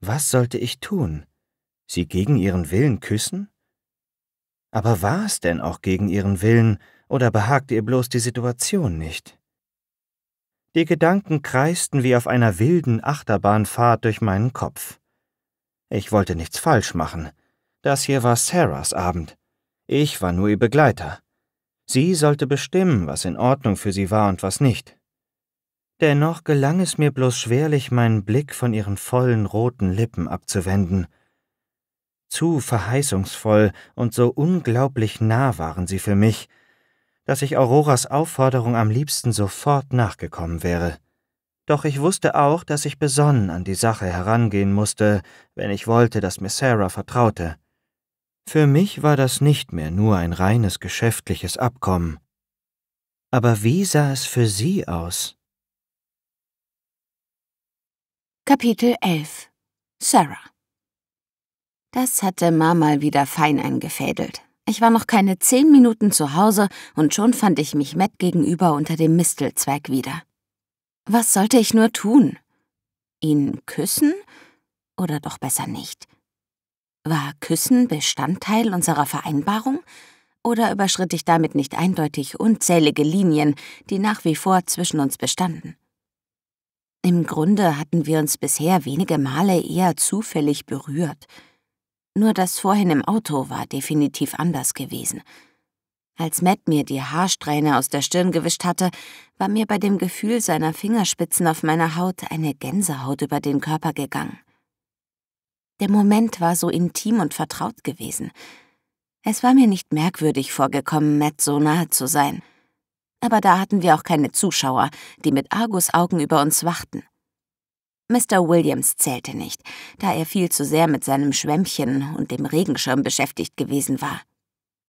Was sollte ich tun? Sie gegen ihren Willen küssen? Aber war es denn auch gegen ihren Willen, oder behagte ihr bloß die Situation nicht? Die Gedanken kreisten wie auf einer wilden Achterbahnfahrt durch meinen Kopf. Ich wollte nichts falsch machen. Das hier war Sarahs Abend. Ich war nur ihr Begleiter. Sie sollte bestimmen, was in Ordnung für sie war und was nicht. Dennoch gelang es mir bloß schwerlich, meinen Blick von ihren vollen roten Lippen abzuwenden. Zu verheißungsvoll und so unglaublich nah waren sie für mich, dass ich Auroras Aufforderung am liebsten sofort nachgekommen wäre. Doch ich wusste auch, dass ich besonnen an die Sache herangehen musste, wenn ich wollte, dass mir Sarah vertraute. Für mich war das nicht mehr nur ein reines geschäftliches Abkommen. Aber wie sah es für sie aus? Kapitel 11 Sarah Das hatte Mama wieder fein eingefädelt. Ich war noch keine zehn Minuten zu Hause und schon fand ich mich Matt gegenüber unter dem Mistelzweig wieder. Was sollte ich nur tun? Ihn küssen? Oder doch besser nicht? War Küssen Bestandteil unserer Vereinbarung? Oder überschritt ich damit nicht eindeutig unzählige Linien, die nach wie vor zwischen uns bestanden? Im Grunde hatten wir uns bisher wenige Male eher zufällig berührt – nur das vorhin im Auto war definitiv anders gewesen. Als Matt mir die Haarsträhne aus der Stirn gewischt hatte, war mir bei dem Gefühl seiner Fingerspitzen auf meiner Haut eine Gänsehaut über den Körper gegangen. Der Moment war so intim und vertraut gewesen. Es war mir nicht merkwürdig vorgekommen, Matt so nahe zu sein. Aber da hatten wir auch keine Zuschauer, die mit Argusaugen über uns wachten. Mr. Williams zählte nicht, da er viel zu sehr mit seinem Schwämmchen und dem Regenschirm beschäftigt gewesen war.